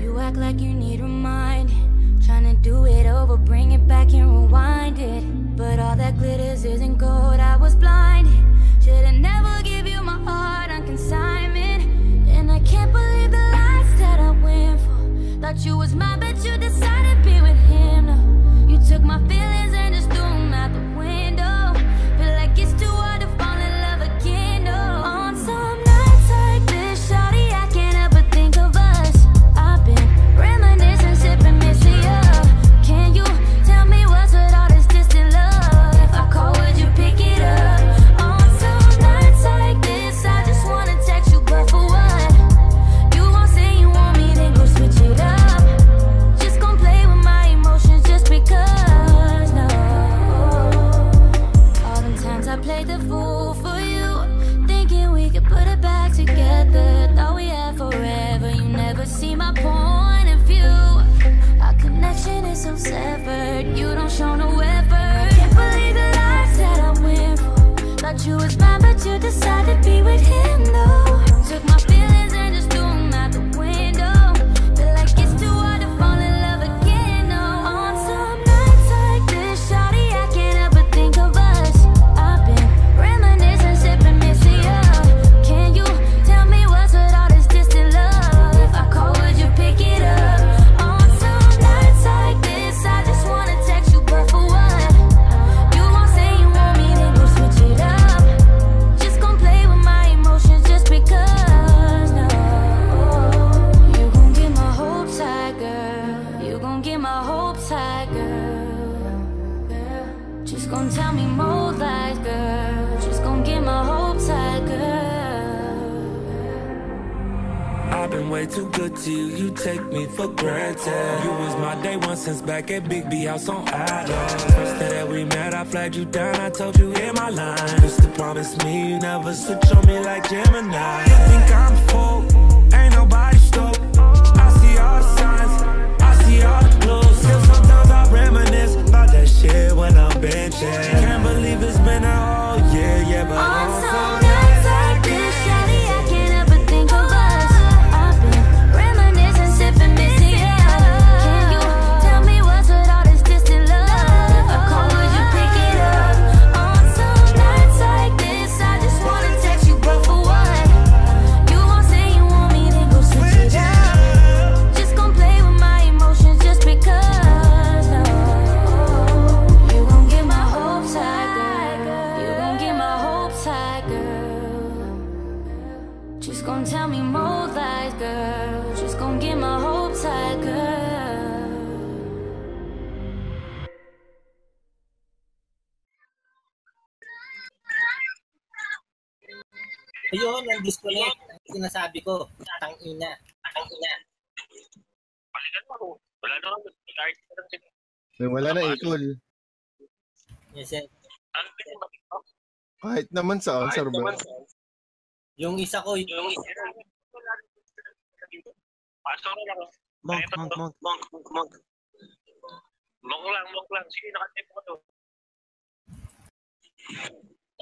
You act like you need reminding. Trying to do it over, bring it back and rewind it. But all that glitters Thought you was mine, but you decided to be with him. No, you took my feelings Just tell me more lies, girl. Just gon' get my hopes high, girl. I've been way too good to you, you take me for granted. You was my day one since back at Big B House on Island. First day that we met, I flagged you down, I told you in my line. Used to promise me you never switch on me like Gemini. I think I'm full, me mold like girl. She's gonna get my hopes high, girl. Ayun, ang disconnect. Sinasabi ko, tang ina, tang ina. Palikan mo. Wala na kami. Eh, wala na, Ikol. Yes, sir. Ano ba Kahit naman sa answer ba? Yung isa ko, yung isa ko, Pasok na lang. Monk, monk, monk. Monk, monk, monk. Monk lang, monk lang. Sige, nakatempo ko to.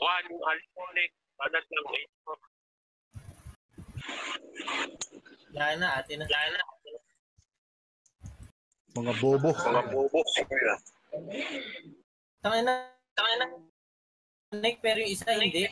One, yung alcoholic. Badat lang. Wait mo. Wala na, ate na. Wala na. Mga bobo. Mga bobo. Sige na. Tangin na. Connect, pero yung isa hindi.